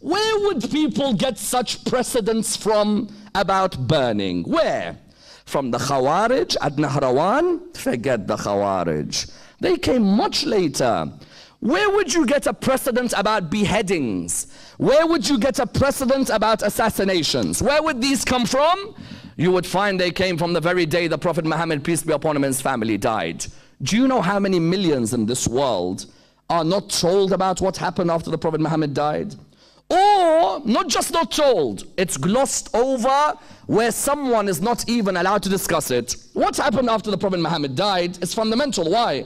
Where would people get such precedents from about burning? Where? From the Khawarij at Nahrawan? Forget the Khawarij. They came much later. Where would you get a precedent about beheadings? Where would you get a precedent about assassinations? Where would these come from? You would find they came from the very day the Prophet Muhammad, peace be upon him, and his family died. Do you know how many millions in this world are not told about what happened after the Prophet Muhammad died? Or, not just not told, it's glossed over where someone is not even allowed to discuss it. What happened after the Prophet Muhammad died is fundamental. Why?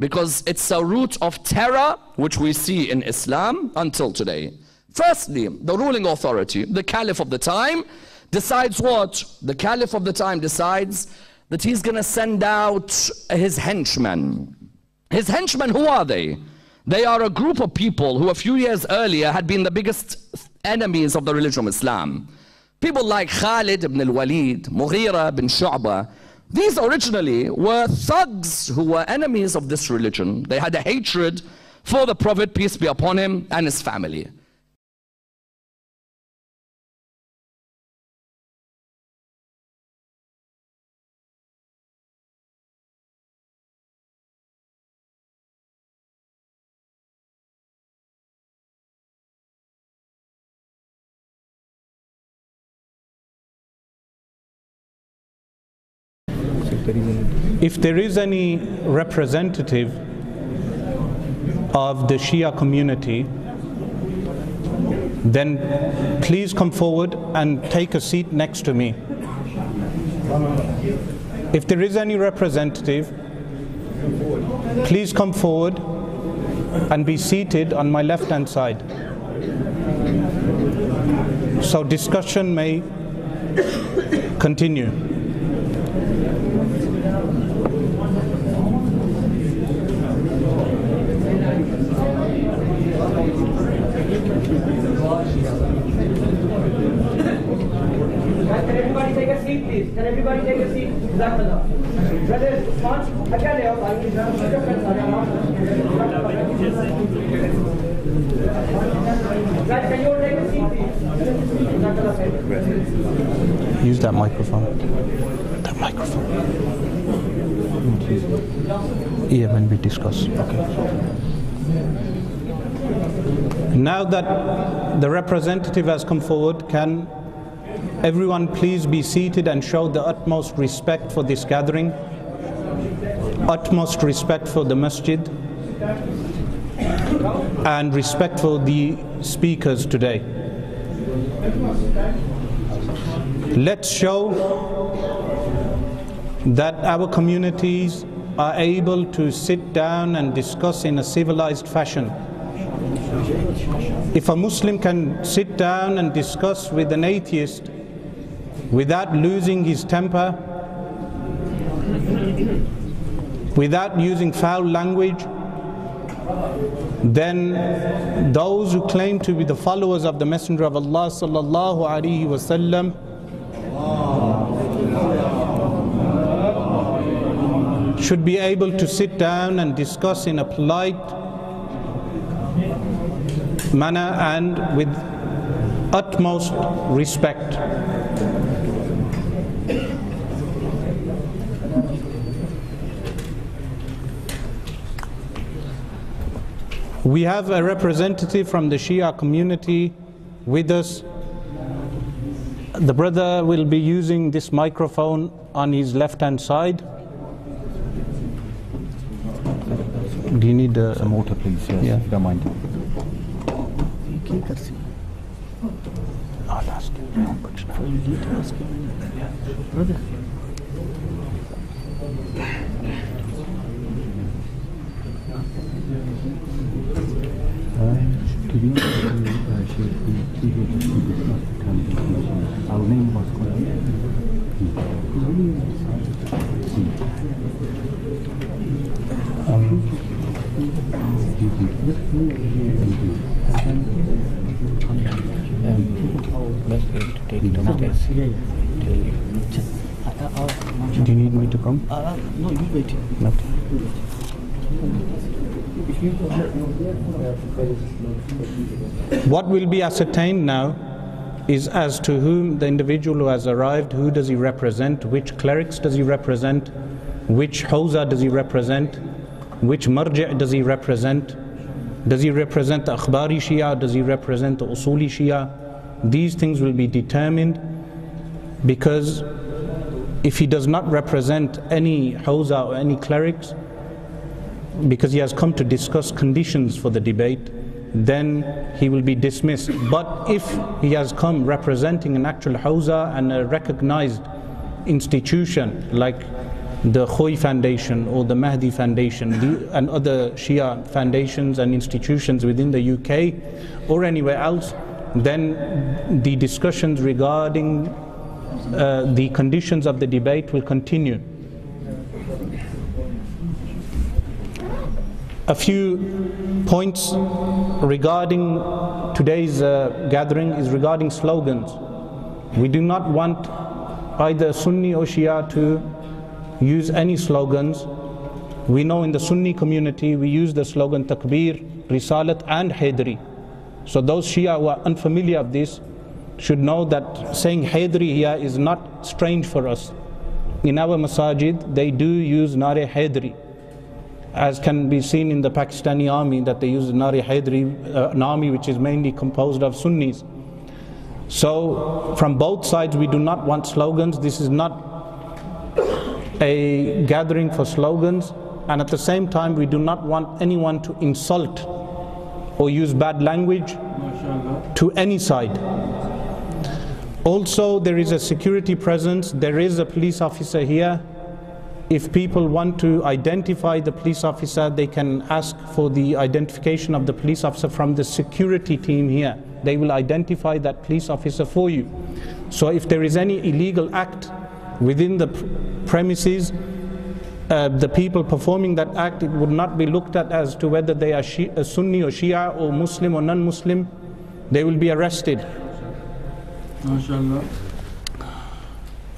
Because it's a root of terror which we see in Islam until today. Firstly, the ruling authority, the caliph of the time, decides what? The caliph of the time decides that he's going to send out his henchmen. His henchmen, who are they? They are a group of people who a few years earlier had been the biggest enemies of the religion of Islam. People like Khalid ibn al-Walid, Mughira ibn Shu'bah. These originally were thugs who were enemies of this religion. They had a hatred for the Prophet, peace be upon him, and his family. If there is any representative of the Shia community, then please come forward and take a seat next to me. If there is any representative, please come forward and be seated on my left hand side. So discussion may continue. Can everybody take a seat, please? Can everybody take a seat? Jazakallah. Brothers, Usman, I can't help. I Guys, can you all take a seat, please? Jazakallah khair. Use that microphone. That microphone. Yeah, when we discuss. Now that the representative has come forward, can everyone please be seated and show the utmost respect for this gathering, utmost respect for the masjid, and respect for the speakers today. Let's show that our communities are able to sit down and discuss in a civilized fashion. If a Muslim can sit down and discuss with an atheist without losing his temper, without using foul language, then those who claim to be the followers of the Messenger of Allah sallallahu alaihi wasallam should be able to sit down and discuss in a polite manner and with utmost respect. We have a representative from the Shia community with us. The brother will be using this microphone on his left hand side. Do you need a, Some water, please, yes, Yeah. if you don't mind. I'll ask you. No, but no. To uh, we were the. Our name was called. Do you need me to come? Uh, no, you wait. No. What will be ascertained now is as to whom the individual who has arrived, who does he represent, which clerics does he represent, which hawza does he represent, which marji' does he represent, does he represent the akhbari Shia, does he represent the usuli Shia. These things will be determined because if he does not represent any hawza or any clerics, because he has come to discuss conditions for the debate, then he will be dismissed. But if he has come representing an actual hawza and a recognized institution like the Khoei Foundation or the Mahdi Foundation and other Shia foundations and institutions within the UK or anywhere else, then the discussions regarding uh, the conditions of the debate will continue. A few points regarding today's uh, gathering is regarding slogans. We do not want either Sunni or Shia to use any slogans. We know in the Sunni community we use the slogan Takbir, Risalat, and Haydari. So those Shia who are unfamiliar of this should know that saying Haydari here is not strange for us. In our masajid, they do use Nare Haydari, as can be seen in the Pakistani army that they use Nare Haydari, uh, an army which is mainly composed of Sunnis. So, from both sides, we do not want slogans. This is not a gathering for slogans, and at the same time, we do not want anyone to insult or use bad language to any side. Also, there is a security presence, there is a police officer here. If people want to identify the police officer, they can ask for the identification of the police officer from the security team here. They will identify that police officer for you. So, if there is any illegal act within the premises, uh, the people performing that act, it would not be looked at as to whether they are Shia, Sunni or Shia or Muslim or non Muslim. They will be arrested.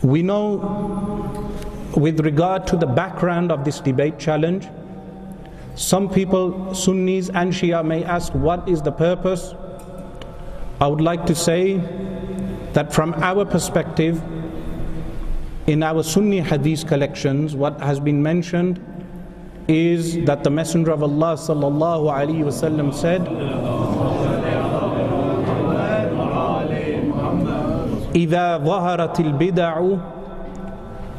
We know with regard to the background of this debate challenge, some people, Sunnis and Shia, may ask, What is the purpose? I would like to say that from our perspective, in our Sunni hadith collections, what has been mentioned is that the Messenger of Allah sallallahu alaihi wasallam said, إذا ظهرت البدع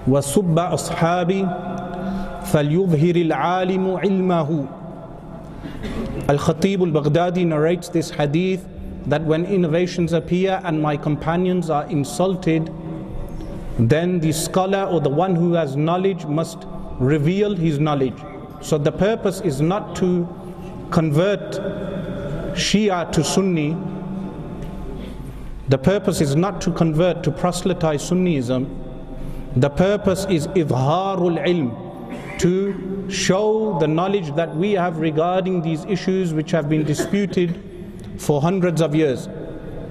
وسب أصحابي فليظهر العالم علمه Al-Khatib al-Baghdadi narrates this hadith that when innovations appear and my companions are insulted, then the scholar or the one who has knowledge must reveal his knowledge. So the purpose is not to convert Shia to Sunni. The purpose is not to convert to proselytize Sunnism. The purpose is idharul ilm, to show the knowledge that we have regarding these issues which have been disputed for hundreds of years.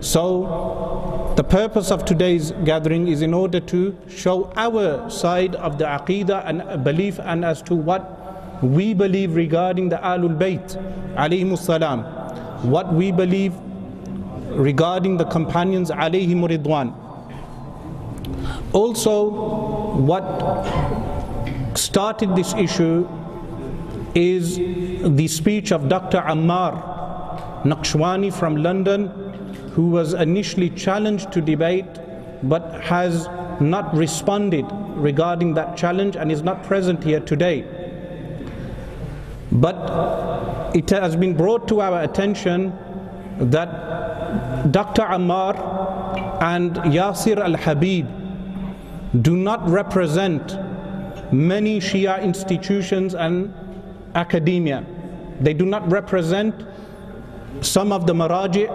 So, the purpose of today's gathering is in order to show our side of the aqidah and belief and as to what we believe regarding the Alul Bayt, alayhimus salam, what we believe regarding the companions, alayhim ridwan. Also, what started this issue is the speech of Dr. Ammar Naqshawani from London, who was initially challenged to debate but has not responded regarding that challenge and is not present here today. But it has been brought to our attention that Dr. Ammar and Yasir al Habib do not represent many Shia institutions and academia. They do not represent some of the maraji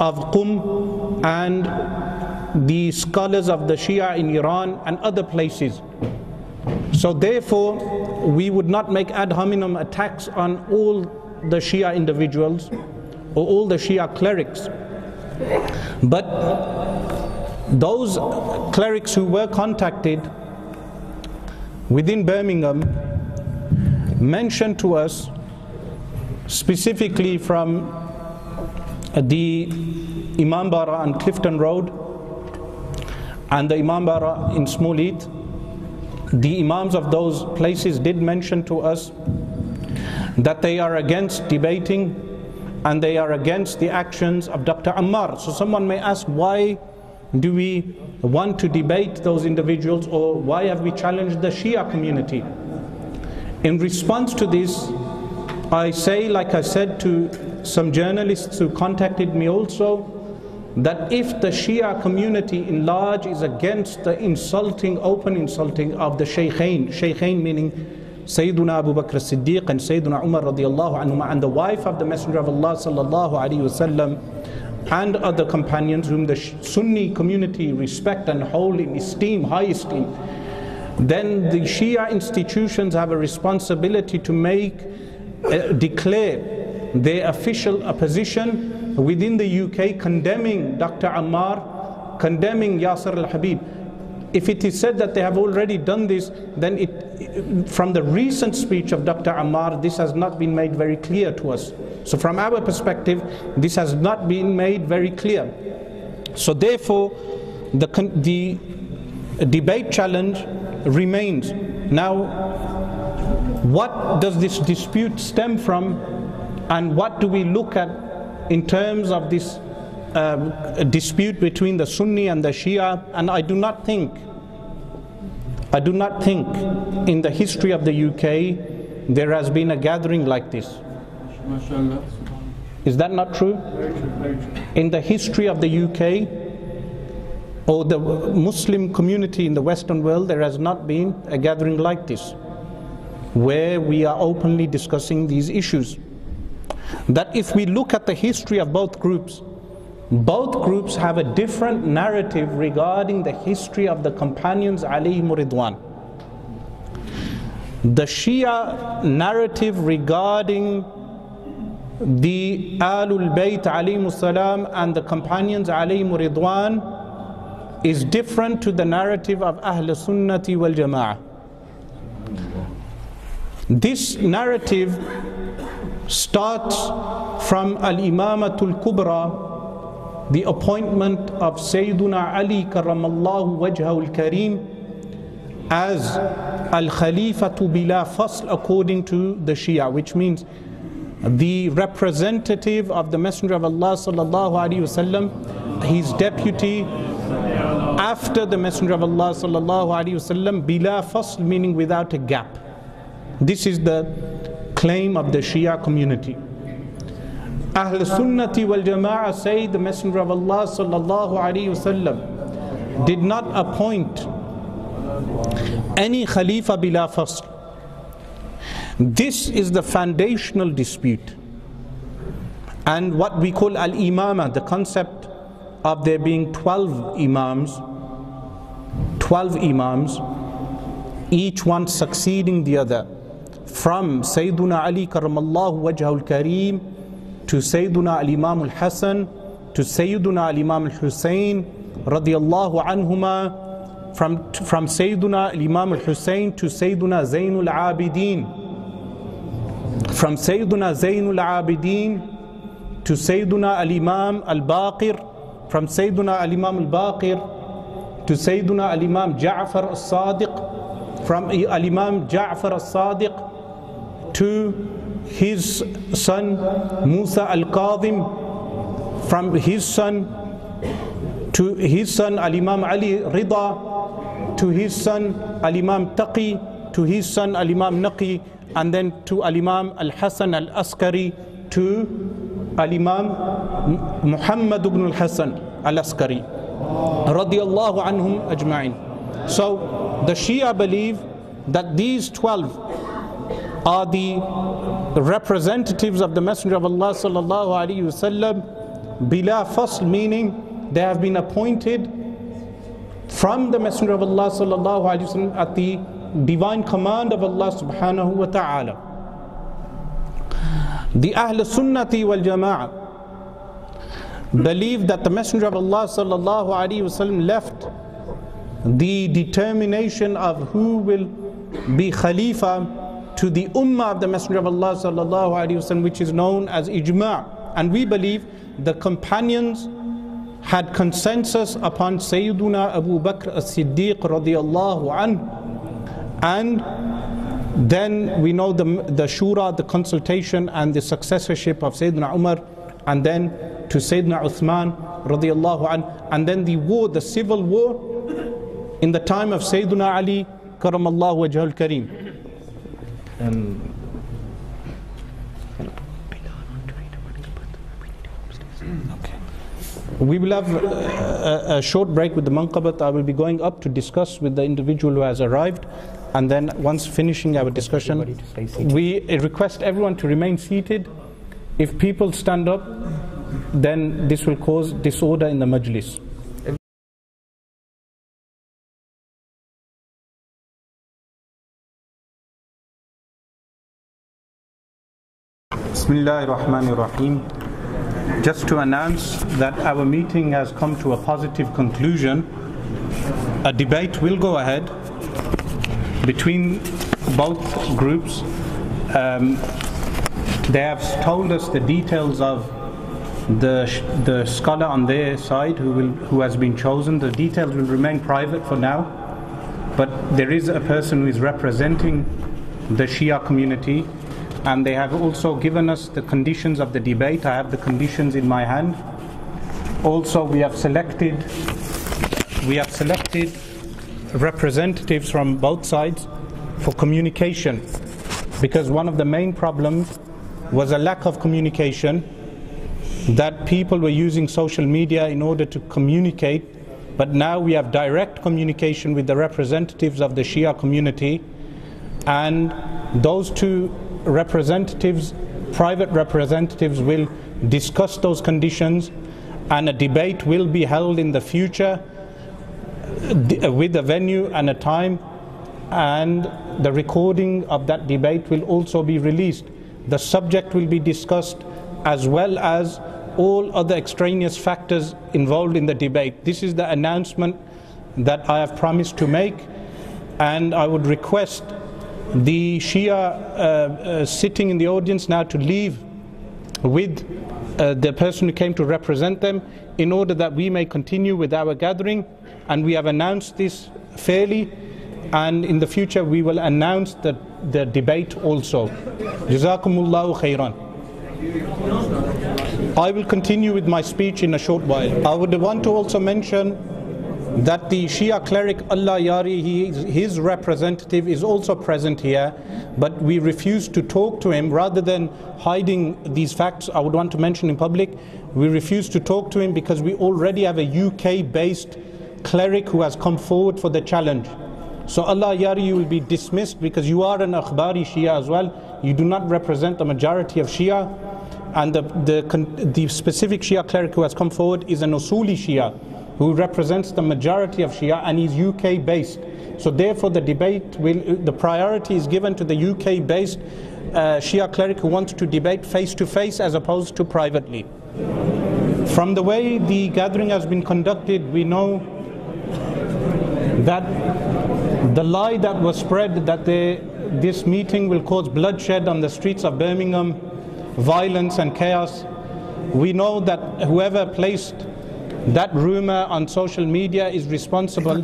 of Qum and the scholars of the Shia in Iran and other places. So therefore, we would not make ad hominem attacks on all the Shia individuals or all the Shia clerics. But those clerics who were contacted within Birmingham mentioned to us specifically from uh, the Imam Bara on Clifton Road and the Imam Bara in Heath, the Imams of those places did mention to us that they are against debating and they are against the actions of Dr. Ammar. So someone may ask, why do we want to debate those individuals or why have we challenged the Shia community? In response to this, I say, like I said to some journalists who contacted me also, that if the Shia community in large is against the insulting, open insulting of the Shaykhain, Shaykhain meaning Sayyiduna Abu Bakr Siddiq and Sayyiduna Umar radiallahu anhuma and the wife of the Messenger of Allah sallallahu alayhi and other companions whom the Sunni community respect and hold in esteem, high esteem, then the Shia institutions have a responsibility to make, uh, declare their official opposition within the UK condemning Dr. Ammar, condemning Yasser al-Habib. If it is said that they have already done this, then it, from the recent speech of Dr. Ammar, this has not been made very clear to us. So, from our perspective, this has not been made very clear. So, therefore, the, the debate challenge remains. Now, what does this dispute stem from, and what do we look at in terms of this um, dispute between the Sunni and the Shia? And I do not think, I do not think in the history of the UK there has been a gathering like this. Is that not true? In the history of the UK or the Muslim community in the Western world, there has not been a gathering like this where we are openly discussing these issues. That if we look at the history of both groups, both groups have a different narrative regarding the history of the companions alayhim ridwan. The Shia narrative regarding the Alul Bayt alayhim salam and the companions alayhim ridwan is different to the narrative of Ahl Sunnati wal Jama'ah. This narrative starts from Al Imamatul Kubra, the appointment of Sayyiduna Ali Karamallahu Wajhahul Kareem as Al Khalifatu Bila Fasl according to the Shia, which means the representative of the Messenger of Allah sallallahu alaihi wasallam, his deputy after the Messenger of Allah sallallahu alaihi wasallam, bila fasl meaning without a gap. This is the claim of the Shia community. Ahl Sunnati wal Jama'ah say the Messenger of Allah sallallahu alaihi wasallam did not appoint any Khalifa bila fasl. This is the foundational dispute. And what we call al imama, the concept of there being 12 imams, 12 imams, each one succeeding the other, from Sayyiduna Ali karamallahu wajhul kareem to Sayyiduna al Imam al Hasan to Sayyiduna al Imam al Hussein radiyallahu anhuma, from, from Sayyiduna al Imam al Hussein to Sayyiduna Zainul Abidin. From Sayyiduna Zainul Abidin to Sayyiduna Al Imam Al Baqir, from Sayyiduna Al Imam Al Baqir to Sayyiduna Al Imam Ja'far Al Sadiq, from Al Imam Ja'far Al Sadiq to his son Musa Al Qadim, from his son to his son Al Imam Ali Rida, to his son Al Imam Taqi, to his son Al Imam Naqi, and then to Al Imam Al Hasan Al Askari, to Al Imam Muhammad ibn Al Hasan Al Askari, radiallahu anhum ajma'in. So the Shia believe that these 12 are the representatives of the Messenger of Allah sallallahu alaihi wasallam bila fasl meaning they have been appointed from the Messenger of Allah sallallahu alaihi wasallam at the divine command of Allah subhanahu wa ta'ala. The Ahl Sunnati wal Jama'ah believe that the Messenger of Allah sallallahu alaihi wasallam left the determination of who will be Khalifa to the ummah of the Messenger of Allah sallallahu alaihi which is known as ijma'. And we believe the companions had consensus upon Sayyiduna Abu Bakr as-Siddiq radiallahu anhu. And then we know the, the shura, the consultation and the successorship of Sayyidina Umar and then to Sayyidina Uthman radiallahu anhu. And then the war, the civil war in the time of Sayyidina Ali karamallahu wajhal kareem. Um, we will have a, a, a short break with the manqabat. I will be going up to discuss with the individual who has arrived. And then once finishing our discussion, we request everyone to remain seated. If people stand up, then this will cause disorder in the majlis. Bismillah ar-Rahman ar-Rahim. Just to announce that our meeting has come to a positive conclusion. A debate will go ahead between both groups. Um, they have told us the details of the the scholar on their side who will who has been chosen. The details will remain private for now, but there is a person who is representing the Shia community, and they have also given us the conditions of the debate. I have the conditions in my hand. Also, we have selected we have selected representatives from both sides for communication because one of the main problems was a lack of communication that people were using social media in order to communicate but now we have direct communication with the representatives of the Shia community and those two representatives private representatives will discuss those conditions and a debate will be held in the future uh, with a venue and a time and the recording of that debate will also be released. The subject will be discussed as well as all other extraneous factors involved in the debate. This is the announcement that I have promised to make, and I would request the Shia uh, uh, sitting in the audience now to leave with uh, the person who came to represent them in order that we may continue with our gathering. And we have announced this fairly, and in the future we will announce the, the debate also. Jazakumullahu khairan. I will continue with my speech in a short while. I would want to also mention that the Shia cleric Allahyari, he, his representative, is also present here, but we refuse to talk to him rather than hiding these facts. I would want to mention in public, we refuse to talk to him because we already have a UK based cleric who has come forward for the challenge. So Allahyari, you will be dismissed because you are an Akhbari Shia as well. You do not represent the majority of Shia. And the, the, the specific Shia cleric who has come forward is an Usuli Shia who represents the majority of Shia and is UK based. So therefore the debate will, the priority is given to the UK based uh, Shia cleric who wants to debate face to face as opposed to privately. From the way the gathering has been conducted, we know that the lie that was spread that they, this meeting will cause bloodshed on the streets of Birmingham, violence and chaos. We know that whoever placed that rumor on social media is responsible.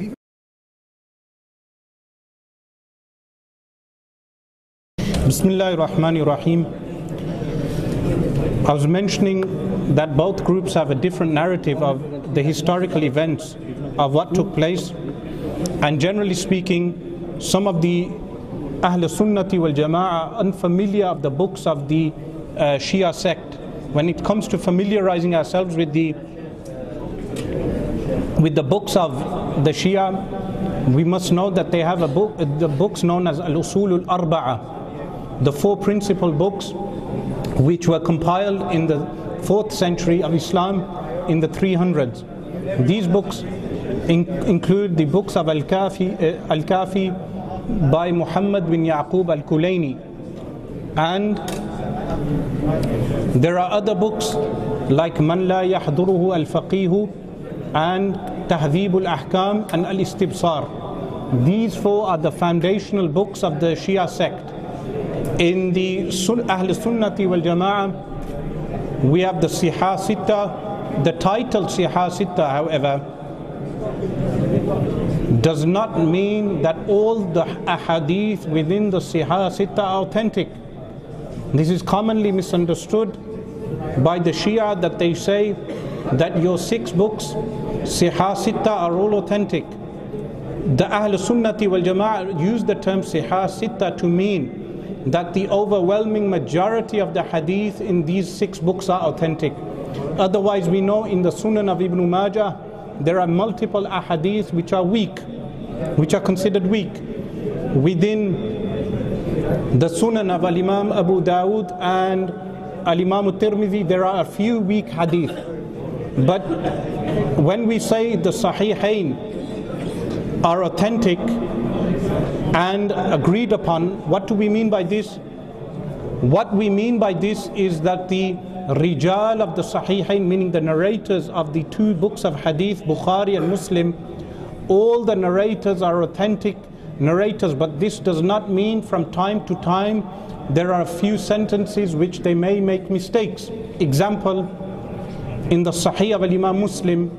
Bismillah ar-Rahman ar-Rahim. I was mentioning that both groups have a different narrative of the historical events of what took place and generally speaking some of the Ahl Sunnati wal Jama'ah unfamiliar of the books of the uh, Shia sect when it comes to familiarizing ourselves with the with the books of the Shia, we must know that they have a book, the books known as Al Usul al Arba'a, the four principal books which were compiled in the 4th century of Islam in the 300s. These books in, include the books of Al Kafi, uh, Al Kafi by Muhammad bin Yaqub al Kulaini. And there are other books like Man La Yahduruhu al Faqihu and Tahdhib al Ahkam and Al Istibsar. These four are the foundational books of the Shia sect. In the Ahl Sunnati wal Jama'ah, we have the Siha Sitta. The title Siha Sitta, however, does not mean that all the ahadith within the Siha Sitta are authentic. This is commonly misunderstood by the Shia that they say that your six books, Siha Sitta, are all authentic. The Ahl Sunnati wal Jama'ah use the term Siha Sitta to mean that the overwhelming majority of the hadith in these six books are authentic. Otherwise, we know in the Sunan of Ibn Majah there are multiple ahadith which are weak, which are considered weak. Within the Sunan of Al Imam Abu Dawud and Al Imam Tirmidhi, there are a few weak hadith. But when we say the Sahihain are authentic and agreed upon, what do we mean by this? What we mean by this is that the Rijal of the Sahihain, meaning the narrators of the two books of Hadith, Bukhari and Muslim, all the narrators are authentic narrators, but this does not mean from time to time there are a few sentences which they may make mistakes. Example, in the Sahih of Imam Muslim,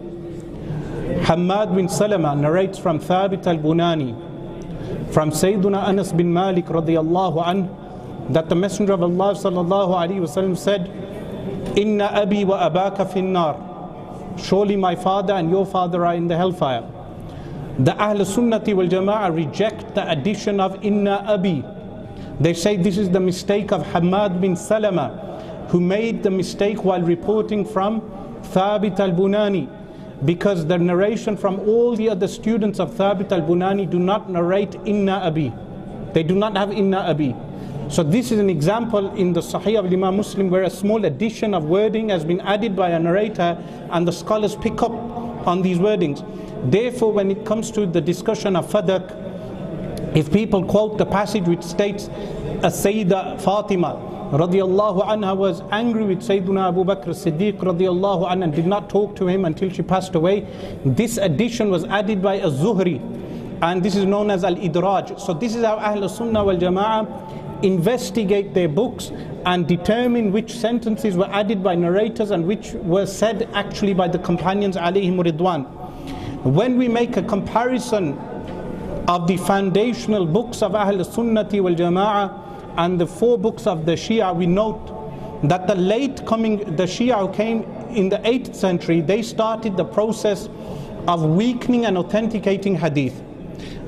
Hamad bin Salama narrates from Thabit al-Bunani, from Sayyiduna Anas bin Malik radiallahu anhu, that the Messenger of Allah sallallahu alaihi wasallam said, Inna abi wa abaka finnar. Surely my father and your father are in the hellfire. The Ahl Sunnati wal Jama'ah reject the addition of Inna abi. They say this is the mistake of Hamad bin Salama, who made the mistake while reporting from Thabit al Bunani. Because the narration from all the other students of Thabit al Bunani do not narrate Inna abi. They do not have Inna abi. So this is an example in the Sahih of Imam Muslim where a small addition of wording has been added by a narrator and the scholars pick up on these wordings. Therefore, when it comes to the discussion of Fadak, if people quote the passage which states, a Sayyida Fatima radiallahu anha was angry with Sayyiduna Abu Bakr Siddiq radiallahu anha and did not talk to him until she passed away, this addition was added by a Zuhri and this is known as Al-Idraj. So this is how Ahl Sunnah wal Jama'ah investigate their books and determine which sentences were added by narrators and which were said actually by the companions alayhim ridwan. When we make a comparison of the foundational books of Ahl Sunnati wal Jama'ah and the four books of the Shia, we note that the late coming, the Shia who came in the 8th century, they started the process of weakening and authenticating hadith.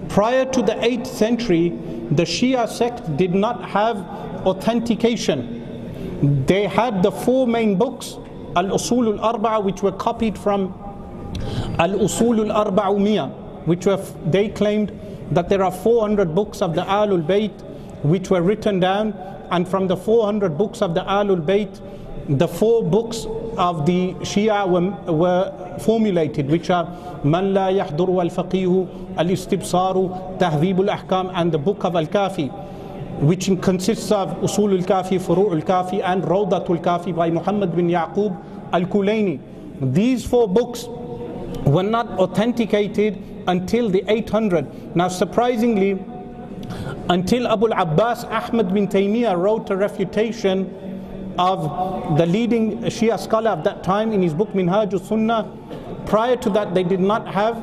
Prior to the 8th century, the Shia sect did not have authentication. They had the four main books, Al Usul al Arba'a, which were copied from Al Usul al Arba'umiyah, which were, they claimed that there are 400 books of the Ahlul Bayt which were written down, and from the 400 books of the Ahlul Bayt, the four books of the Shia were, were formulated, which are Man La Yahdur wal Faqih, Al Istibsaru, Tahdhib al Ahkam, and the book of Al Kafi, which consists of Usul al Kafi, Furu' al Kafi, and Rawdatul Kafi by Muhammad bin Yaqub al Kulaini. These four books were not authenticated until the 800. Now, surprisingly, until Abu al-Abbas Ahmad bin Taymiyyah wrote a refutation of the leading Shia scholar of that time in his book Minhaj Sunnah. Prior to that, they did not have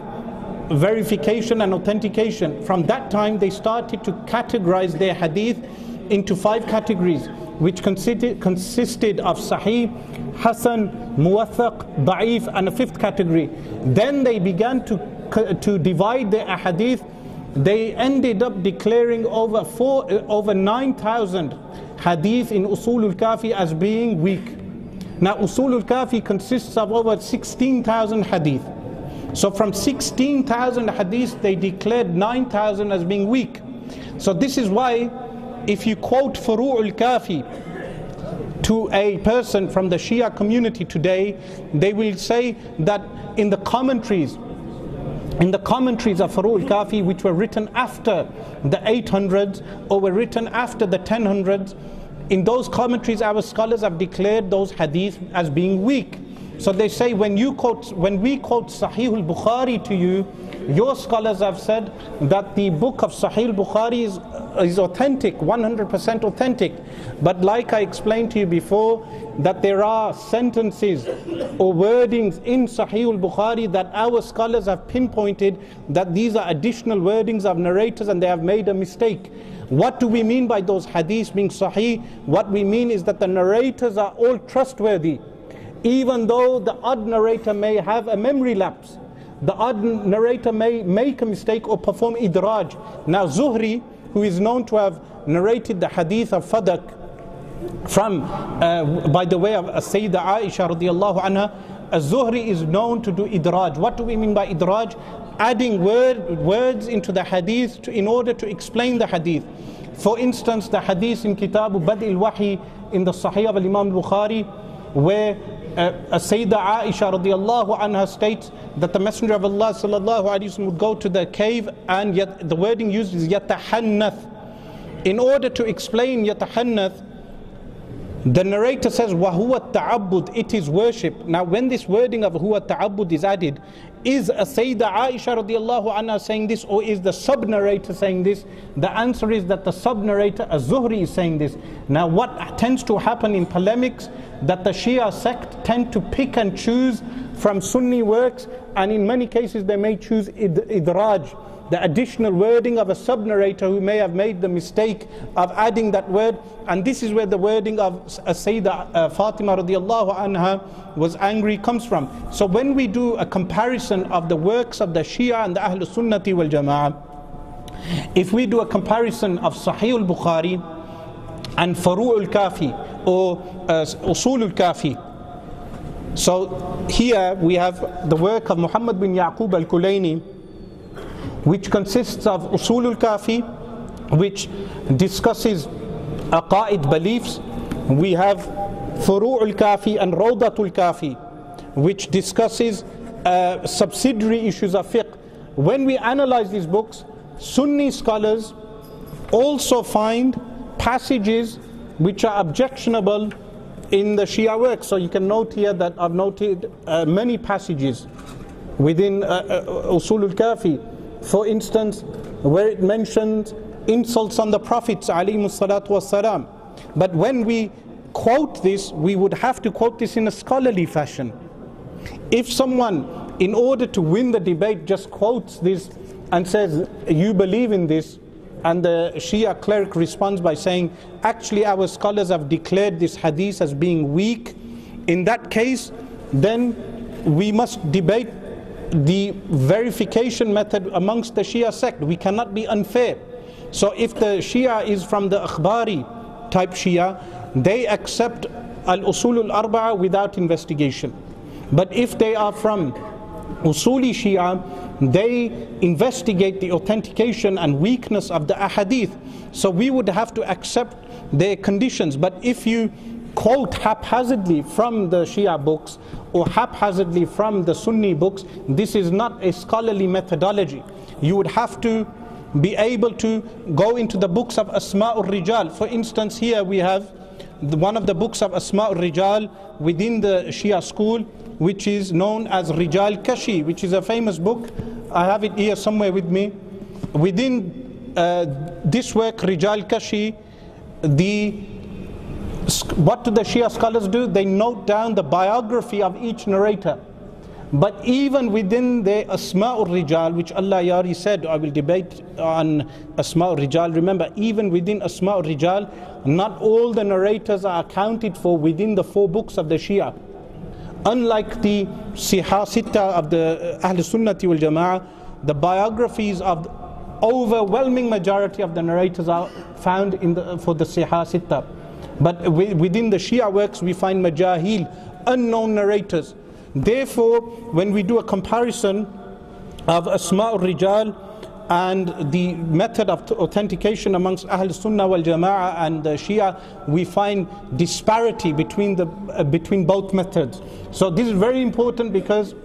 verification and authentication. From that time, they started to categorize their hadith into five categories, which consisted, consisted of Sahih, Hasan, Muwathaq, Da'if, and a fifth category. Then they began to, to divide their hadith. They ended up declaring over, four, uh, over 9,000 hadith in Usul al-Kafi as being weak. Now Usul al-Kafi consists of over 16,000 hadith. So from 16,000 hadith they declared 9,000 as being weak. So this is why if you quote Furu' al-Kafi to a person from the Shia community today, they will say that in the commentaries in the commentaries of Furu' al-Kafi which were written after the 800s or were written after the 1000s, in those commentaries our scholars have declared those hadith as being weak. So they say when you quote, when we quote Sahih al-Bukhari to you, your scholars have said that the book of Sahih al-Bukhari is, is authentic, 100% authentic. But like I explained to you before, that there are sentences or wordings in Sahih al-Bukhari that our scholars have pinpointed that these are additional wordings of narrators and they have made a mistake. What do we mean by those hadiths being sahih? What we mean is that the narrators are all trustworthy even though the odd narrator may have a memory lapse. The odd narrator may make a mistake or perform idraj. Now Zuhri, who is known to have narrated the hadith of Fadak from, uh, by the way of Sayyida Aisha radiallahu anha, Az-Zuhri is known to do idraj. What do we mean by idraj? Adding word, words into the hadith to, in order to explain the hadith. For instance, the hadith in Kitab Bad al-Wahi in the Sahih of Imam Bukhari, where uh, uh Sayyidah Aisha radiallahu anha states that the Messenger of Allah sallallahu alayhi wa would go to the cave and yet the wording used is yatahannath. In order to explain yatahannath, the narrator says wahuwa ta'abbud, it is worship. Now when this wording of huwa ta'abbud is added, is a Sayyidah Aisha radiallahu anha saying this or is the sub-narrator saying this? The answer is that the sub-narrator, a Zuhri is saying this. Now what tends to happen in polemics, that the Shia sect tend to pick and choose from Sunni works and in many cases they may choose id- idraj the additional wording of a sub narrator who may have made the mistake of adding that word. And this is where the wording of Sayyida uh, Fatima radiallahu anha was angry comes from. So when we do a comparison of the works of the Shia and the Ahl Sunnati wal Jama'ah, if we do a comparison of Sahih al Bukhari and Furu' al Kafi or uh, Usul al Kafi, so here we have the work of Muhammad bin Yaqub al Kulayni which consists of Usul al-Kafi, which discusses aqaid beliefs. We have Furu' al-Kafi and Rawdatul kafi which discusses uh, subsidiary issues of fiqh. When we analyze these books, Sunni scholars also find passages which are objectionable in the Shia works. So you can note here that I've noted uh, many passages within uh, uh, Usul al-Kafi for instance, where it mentions insults on the prophets والسلام. But when we quote this, we would have to quote this in a scholarly fashion. If someone, in order to win the debate, just quotes this and says, You believe in this, and the Shia cleric responds by saying, Actually, our scholars have declared this hadith as being weak, in that case, then we must debate the verification method amongst the Shia sect. We cannot be unfair. So if the Shia is from the Akhbari type Shia, they accept al-usul al-arba'a without investigation. But if they are from usuli Shia, they investigate the authentication and weakness of the ahadith. So we would have to accept their conditions. But if you quote haphazardly from the Shia books or haphazardly from the Sunni books, this is not a scholarly methodology. You would have to be able to go into the books of Asma'ur Rijal. For instance, here we have one of the books of Asma'ur Rijal within the Shia school, which is known as Rijal Kashi, which is a famous book. I have it here somewhere with me. Within uh, this work, Rijal Kashi, the what do the Shia scholars do? They note down the biography of each narrator. But even within the Asma'ur Rijal, which Allahyari said, I will debate on Asma'ur Rijal. Remember, even within Asma'ur Rijal, not all the narrators are accounted for within the four books of the Shia. Unlike the Siha Sitta of the Ahl Sunnati wal Jama'ah, the biographies of the overwhelming majority of the narrators are found in the, for the Siha Sitta. But within the Shia works, we find majahil, unknown narrators. Therefore, when we do a comparison of Asma' rijal and the method of authentication amongst Ahl Sunnah wal Jama'ah and Shia, we find disparity between, the, uh, between both methods. So this is very important because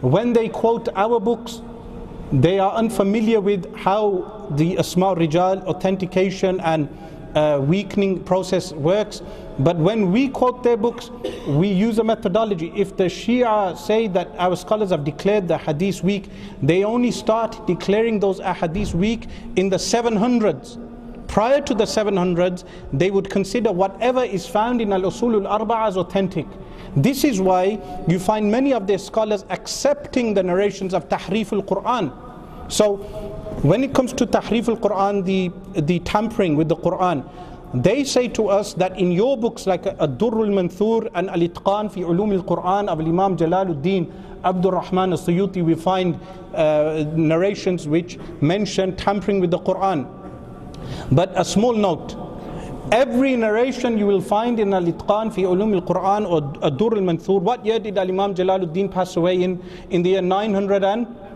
when they quote our books, they are unfamiliar with how the Asma' rijal authentication and uh, weakening process works. But when we quote their books, we use a methodology. If the Shia say that our scholars have declared the hadith weak, they only start declaring those ahadith weak in the 700s. Prior to the 700s, they would consider whatever is found in Al-Usul al-Arba'a as authentic. This is why you find many of their scholars accepting the narrations of Tahrif al-Quran. So when it comes to Tahrif al-Quran, the, the tampering with the Quran, they say to us that in your books like Ad-Durr al-Manthur and Al-Itqan fi Ulum al-Quran of Imam Jalaluddin Abdul Rahman al-Suyuti, we find uh, narrations which mention tampering with the Quran. But a small note, every narration you will find in Al-Itqan fi Ulum al-Quran or Ad-Durr al-Manthur, what year did Al-Imam Jalaluddin pass away in? In the year 911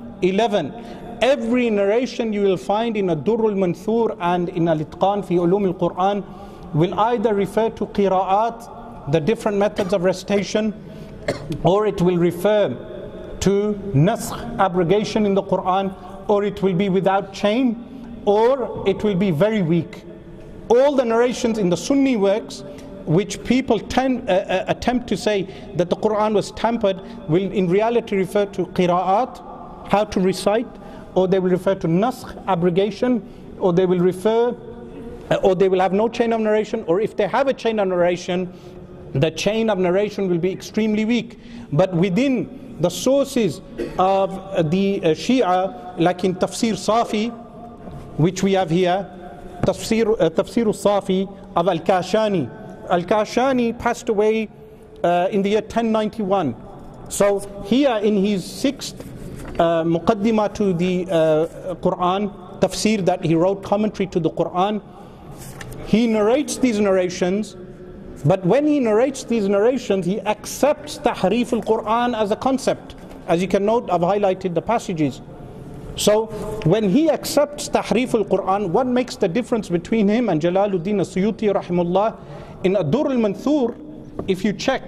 every narration you will find in Ad-Durr al-Manthur and in Al-Itqan fi Ulum al-Quran will either refer to qira'at, the different methods of recitation, or it will refer to naskh, abrogation in the Quran, or it will be without chain, or it will be very weak. All the narrations in the Sunni works which people tend, uh, uh, attempt to say that the Quran was tampered will in reality refer to qira'at, how to recite, or they will refer to naskh, abrogation, or they will refer, uh, or they will have no chain of narration, or if they have a chain of narration, the chain of narration will be extremely weak. But within the sources of uh, the uh, Shia, like in Tafsir Safi, which we have here, Tafsir, uh, Tafsir Safi of Al Kashani. Al Kashani passed away uh, in the year 1091. So here in his sixth uh, muqaddimah to the uh, Quran, tafsir that he wrote, commentary to the Quran. He narrates these narrations, but when he narrates these narrations, he accepts tahrif al Quran as a concept. As you can note, I've highlighted the passages. So when he accepts tahrif al Quran, what makes the difference between him and Jalaluddin as-Suyuti rahimullah? In Ad-Dur al-Manthur, if you check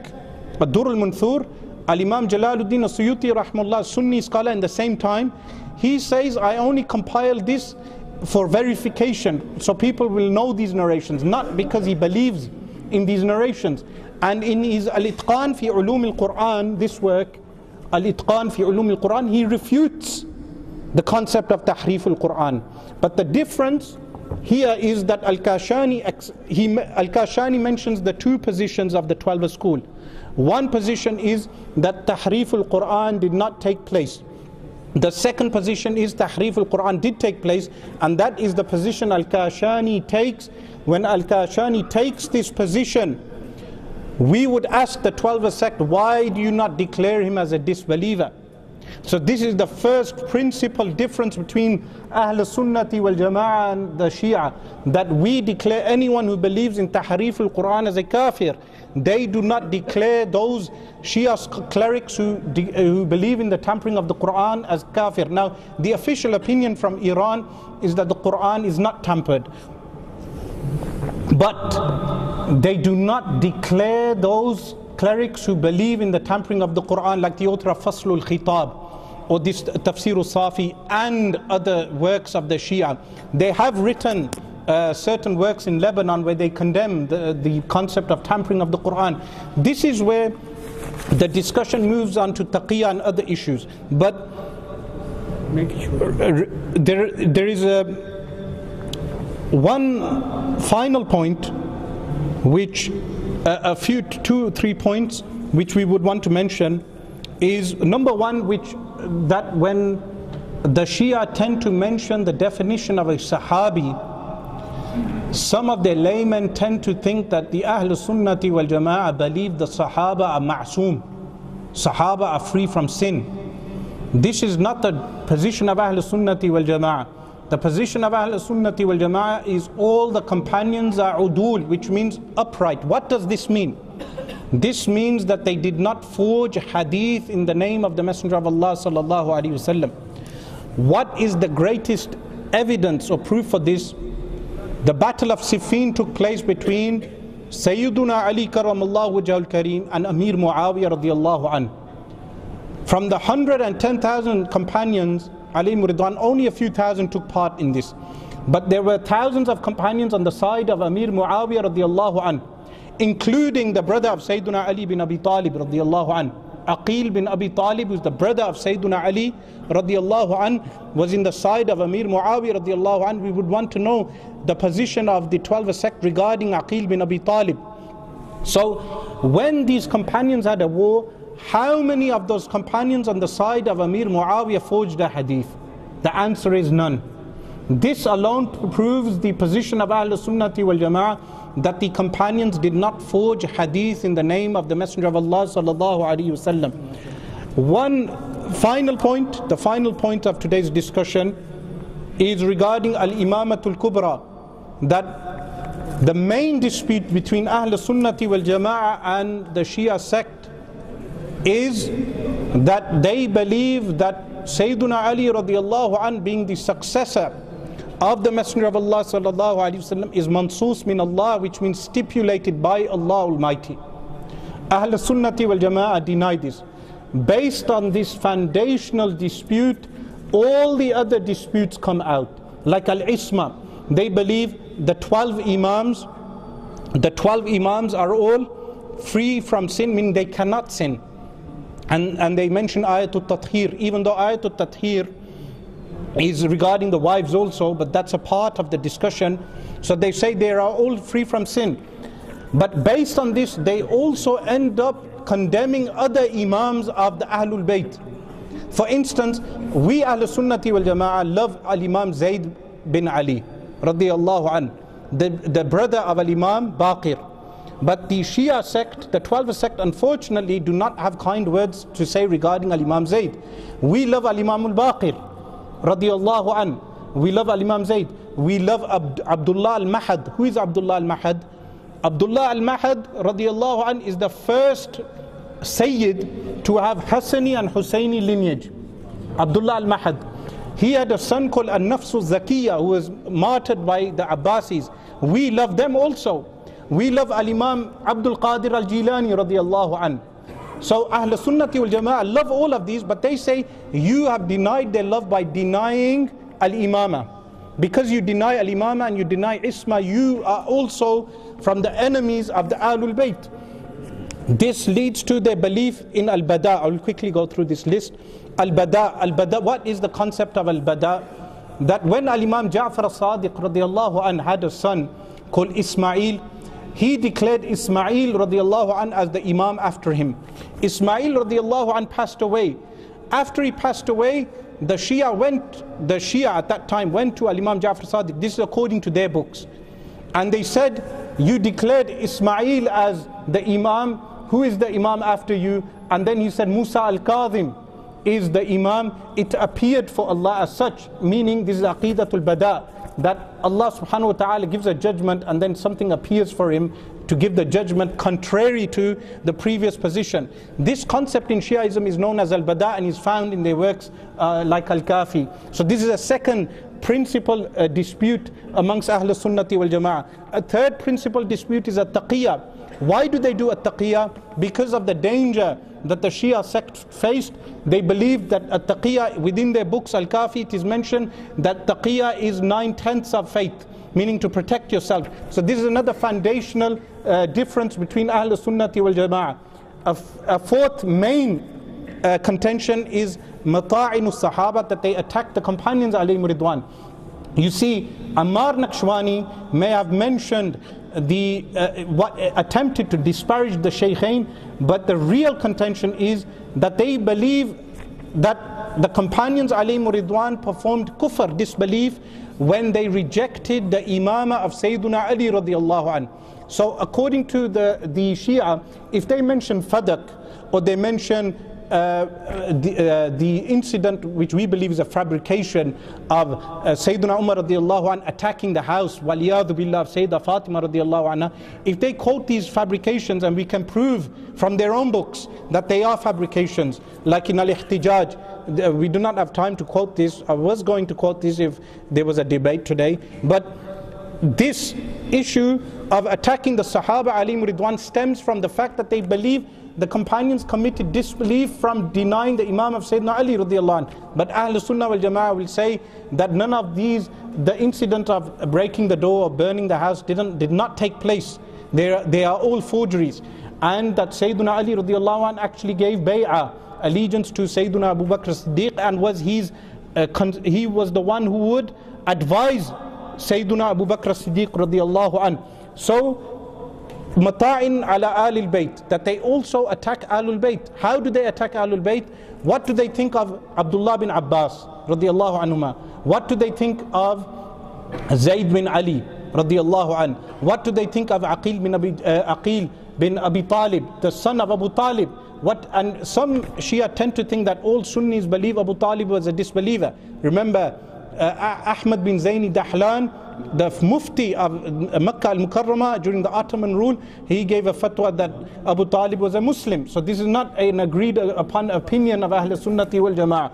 Ad-Dur al-Manthur, Al-Imam Jalaluddin Suyuti rahmullah, Sunni scholar in the same time, he says, I only compile this for verification, so people will know these narrations, not because he believes in these narrations. And in his Al-Itqan fi Ulum al-Quran, this work, Al-Itqan fi Ulum al-Quran, he refutes the concept of Tahrif al-Quran. But the difference here is that Al-Kashani, Al-Kashani mentions the two positions of the 12 school. One position is that Tahrif al Quran did not take place. The second position is Tahrif al Quran did take place, and that is the position Al Kashani takes. When Al Kashani takes this position, we would ask the 12 sect, why do you not declare him as a disbeliever? So this is the first principal difference between Ahl Sunnati wal Jama'ah and the Shia, that we declare anyone who believes in Tahrif al-Quran as a kafir. They do not declare those Shia clerics who, who believe in the tampering of the Quran as kafir. Now, the official opinion from Iran is that the Quran is not tampered. But they do not declare those clerics who believe in the tampering of the Quran, like the author of Faslul Khitab or this Tafsir al Safi and other works of the Shia, they have written uh, certain works in Lebanon where they condemn the, the concept of tampering of the Quran. This is where the discussion moves on to taqiyya and other issues. But uh, there, there is a one final point which a, a few two three points which we would want to mention is number one which that when the Shia tend to mention the definition of a Sahabi some of the laymen tend to think that the Ahl Sunnati wal Jama'ah believe the Sahaba are ma'soom Sahaba are free from sin this is not the position of Ahl Sunnati wal Jama'ah the position of Ahl Sunnati wal Jama'ah is all the companions are udul, which means upright. What does this mean? This means that they did not forge hadith in the name of the Messenger of Allah sallallahu alaihi wasallam. What is the greatest evidence or proof for this? The battle of Siffin took place between Sayyiduna Ali karamallahu wajhal kareem and Amir Muawiyah radiallahu an. From the 110,000 companions, Ali Muridwan, only a few thousand took part in this. But there were thousands of companions on the side of Amir Muawiyah radiallahu an. including the brother of Sayyidina Ali bin Abi Talib radiallahu an. Aqil bin Abi Talib, who's the brother of Sayyidina Ali radiallahu an, was in the side of Amir Muawiyah radiallahu an. We would want to know the position of the 12 sect regarding Aqil bin Abi Talib. So when these companions had a war, how many of those companions on the side of Amir Muawiyah forged a hadith? The answer is none. This alone proves the position of Ahl Sunnati wal Jama'ah that the companions did not forge hadith in the name of the Messenger of Allah sallallahu alaihi wasallam. One final point, the final point of today's discussion is regarding al-imamatul kubra that the main dispute between Ahl Sunnati wal Jama'ah and the Shia sect is that they believe that Sayyiduna Ali radiallahu an being the successor of the Messenger of Allah sallallahu wasallam is mansus min Allah, which means stipulated by Allah Almighty. Ahl Sunnati wal Jama'ah deny this. Based on this foundational dispute, all the other disputes come out. Like Al Isma, they believe the 12 Imams, the 12 Imams are all free from sin, meaning they cannot sin. And, and they mention Ayatul Tathir, even though Ayatul Tathir is regarding the wives also, but that's a part of the discussion. So they say they are all free from sin. But based on this, they also end up condemning other Imams of the Ahlul Bayt. For instance, we Ahl Sunnati wal Jama'ah love Al Imam Zayd bin Ali, radiallahu an, the, the brother of Al Imam Baqir. But the Shia sect, the 12 sect, unfortunately do not have kind words to say regarding Al Imam Zayd. We love Al Imam al Baqir radiallahu an. We love Al Imam Zayd. We love Abd- Abdullah al Mahad. Who is Abdullah al Mahad? Abdullah al Mahad radiallahu an is the first Sayyid to have Hassani and Husseini lineage. Abdullah al Mahad. He had a son called An Nafsu Zakiya who was martyred by the Abbasis. We love them also. We love Al Imam Abdul Qadir al Jilani radiallahu an. So Ahl Sunnati wal Jama'ah love all of these, but they say you have denied their love by denying Al Imama. Because you deny Al Imama and you deny Isma, you are also from the enemies of the Ahlul Bayt. This leads to their belief in Al Bada. I will quickly go through this list. Al Bada. Al Bada. What is the concept of Al Bada? That when Al Imam Ja'far as-Sadiq radiallahu an had a son called Ismail, he declared Ismail radiallahu an as the Imam after him. Ismail radiallahu an passed away. After he passed away, the Shia went, the Shia at that time went to Al Imam Ja'far Sadiq. This is according to their books. And they said, You declared Ismail as the Imam. Who is the Imam after you? And then he said, Musa al Kadhim is the Imam. It appeared for Allah as such, meaning this is Aqidatul Bada that Allah subhanahu wa ta'ala gives a judgment and then something appears for him to give the judgment contrary to the previous position. This concept in Shiaism is known as al-bada and is found in their works uh, like al-kafi. So this is a second principal uh, dispute amongst Ahl Sunnati wal Jama'ah. A third principal dispute is at-taqiyya. Why do they do at-taqiyya? Because of the danger that the Shia sect faced. They believe that at-taqiyya, within their books Al-Kafi, it is mentioned that taqiyya is nine-tenths of faith, meaning to protect yourself. So this is another foundational uh, difference between Ahl Sunnati wal Jama'ah. A, fourth main uh, contention is mata'inu sahaba, that they attack the companions alayhim ridwan. You see, Ammar Naqshawani may have mentioned the uh, what uh, attempted to disparage the Shaykhain, but the real contention is that they believe that the companions Ali Ridwan performed kufr, disbelief, when they rejected the imama of Sayyidina Ali radiallahu an. So according to the, the Shia, if they mention fadak or they mention the, uh, the incident which we believe is a fabrication of uh, Sayyidina Umar radiallahu anh attacking the house, waliyadu billah of Sayyidah Fatima radiallahu anha, if they quote these fabrications and we can prove from their own books that they are fabrications, like in Al-Ihtijaj, we do not have time to quote this. I was going to quote this if there was a debate today, but this issue of attacking the Sahaba Ali Ridwan stems from the fact that they believe the companions committed disbelief from denying the Imam of Sayyidina Ali radiallahu anh. But Ahl Sunnah wal Jama'ah will say that none of these, the incident of breaking the door or burning the house didn't, did not take place they are, they are all forgeries. And that Sayyidina Ali radiallahu anh actually gave bay'ah, allegiance to Sayyidina Abu Bakr Siddiq and was his, uh, he was the one who would advise Sayyidina Abu Bakr Siddiq radiallahu anh. So mata'in ala alil bayt that they also attack alul bayt how do they attack alul bayt what do they think of abdullah bin abbas radiallahu anhuma? What do they think of zayd bin ali radiallahu an? What do they think of aqil bin abi uh, aqil bin abi talib the son of abu talib? What and some shia tend to think that all sunnis believe abu talib was a disbeliever. Remember uh, ahmad bin zaini dahlan the mufti of Makkah al-Mukarramah during the Ottoman rule, he gave a fatwa that Abu Talib was a Muslim. So this is not an agreed upon opinion of Ahl Sunnati wal Jama'ah.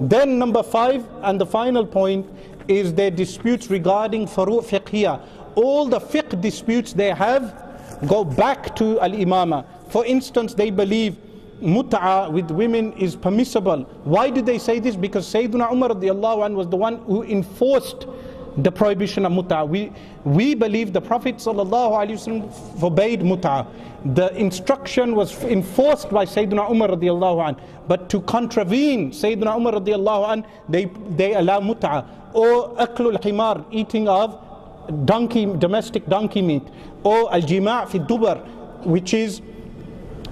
Then number five, and the final point, is their disputes regarding furu' fiqhiyah. All the fiqh disputes they have go back to al-imama. For instance, they believe mut'a with women is permissible. Why did they say this? Because Sayyidina Umar was the one who enforced the prohibition of mut'ah. We, we believe the Prophet ﷺ forbade mut'ah. The instruction was enforced by Sayyidina Umar radiallahu anh. But to contravene Sayyidina Umar radiallahu anh, they, they allow mut'ah. Or aklul himar, eating of donkey, domestic donkey meat. Or al-jima' fi dubar, which is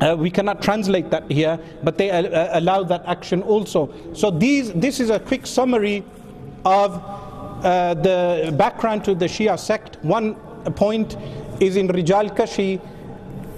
uh, we cannot translate that here, but they uh, allow that action also. So these, this is a quick summary of uh, the background to the Shia sect. One point is in Rijal Kashi,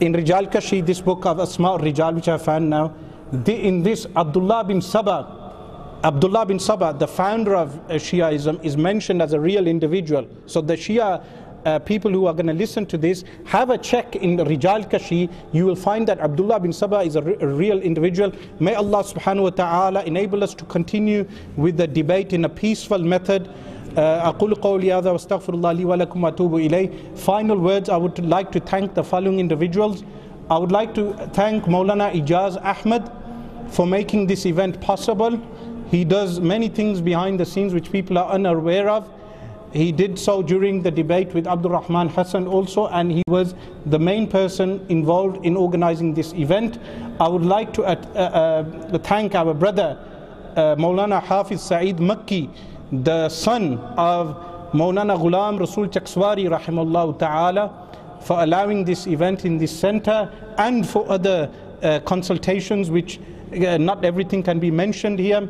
in Rijal Kashi, this book of Asma Rijal, which I found now, the, in this Abdullah bin Saba, Abdullah bin Saba, the founder of uh, Shiaism, is mentioned as a real individual. So the Shia uh, people who are going to listen to this, have a check in Rijal Kashi. You will find that Abdullah bin Saba is a, a real individual. May Allah subhanahu wa ta'ala enable us to continue with the debate in a peaceful method. أقول قولي هذا واستغفر الله لي ولكم وأتوب إليه Final words I would like to thank the following individuals I would like to thank Maulana Ijaz Ahmed for making this event possible he does many things behind the scenes which people are unaware of he did so during the debate with Abdul Rahman Hassan also and he was the main person involved in organizing this event I would like to uh, uh, thank our brother uh, Maulana Hafiz Saeed Makki the son of Maulana Ghulam Rasul Chakswari rahimahullah ta'ala for allowing this event in this center and for other uh, consultations which uh, not everything can be mentioned here.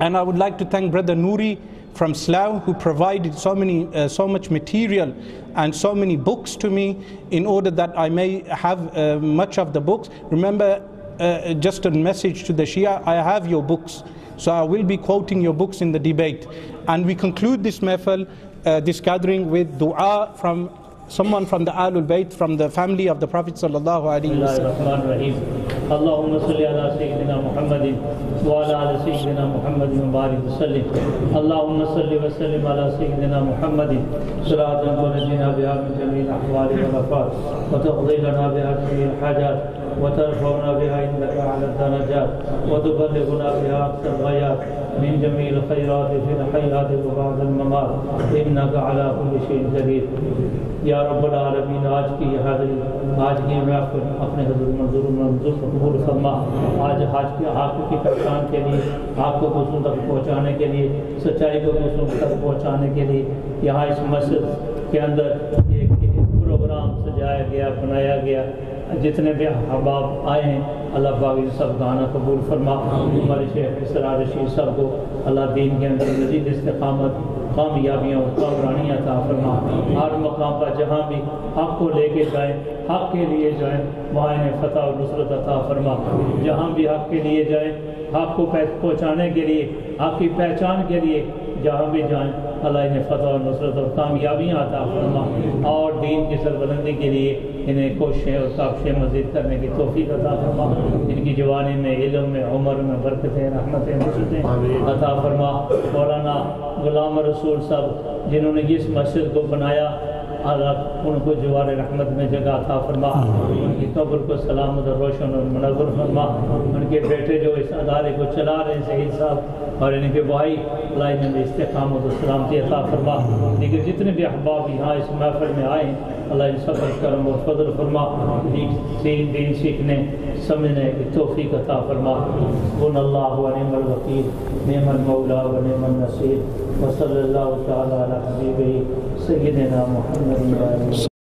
And I would like to thank brother Nuri from Slough who provided so many uh, so much material and so many books to me in order that I may have uh, much of the books. Remember uh, just a message to the Shia I have your books so I will be quoting your books in the debate. And we conclude this mehfil, uh, this gathering with dua from someone from the Ahlul Bayt, from the family of the Prophet sallallahu alaihi wasallam. اللهم صل على سيدنا محمد وعلى ال سيدنا محمد وبارك وسلم اللهم صل وسلم على سيدنا محمد صلاة تنجينا بها من جميع الاحوال والافات وتقضي لنا بها جميع الحاجات وترفعنا بها عندك على الدرجات وتبلغنا بها اقصى الغايات من جميع الخيرات في الحياة وبعد الممات. إنك على كل شيء قدير. یا رب العالمین آج کی یہ حاضری، آج کی محفل اپنے حضور منظور منظور قبول فرما. آج حاج کی آپ کی پہچان کے لیے، آپ کو دوسروں تک پہنچانے کے لیے، سچائی کو دوسروں تک پہنچانے کے لیے، یہاں اس مسجد کے اندر گیا بنایا گیا۔ جتنے بھی احباب آئے ہیں اللہ باغ سب گانا قبول فرما۔ ہمارے شیخ اسرار رشید صاحب کو اللہ دین کے اندر مزید استقامت کامیابیاں اور کامرانیاں عطا فرما۔ ہر مقام پر جہاں بھی حق کو لے کے جائیں حق کے لیے جائیں وہاں فتح اور نصرت عطا فرما۔ جہاں بھی حق کے لیے جائیں حق کو پہنچانے کے لیے حق کی پہچان کے لیے جہاں بھی جائیں اللہ انہیں فتح اور نصرت اور کامیابیاں عطا فرما۔ اور دین کی سربلندی کے لیے انہیں کوششیں اور کاپشیں مزید کرنے کی توفیق عطا فرما۔ ان کی جوانی میں علم میں عمر میں برکتیں رحمتیں مسجدیں عطا فرما۔ مولانا غلام رسول صاحب جنہوں نے اس مسجد کو بنایا اللہ ان کو جوار رحمت میں جگہ عطا فرما۔ ان کی قبر کو سلامت اور روشن اور منور فرما۔ ان کے بیٹے جو اس ادارے کو چلا رہے ہیں صحیح صاحب اور ان کے بھائی اللہ نے استحکام و سلامتی عطا فرما۔ دیگر جتنے بھی احباب یہاں اس محفل میں آئے اللہ ان سب کرم و فضل فرما۔ دین دین سیکھنے، سمجھنے کی توفیق عطا فرما۔ بن اللہ و نعم الوکیل، نعم المولا و نعم النصیر۔ وصلی اللہ تعالیٰ علی حبیب سیدنا محمد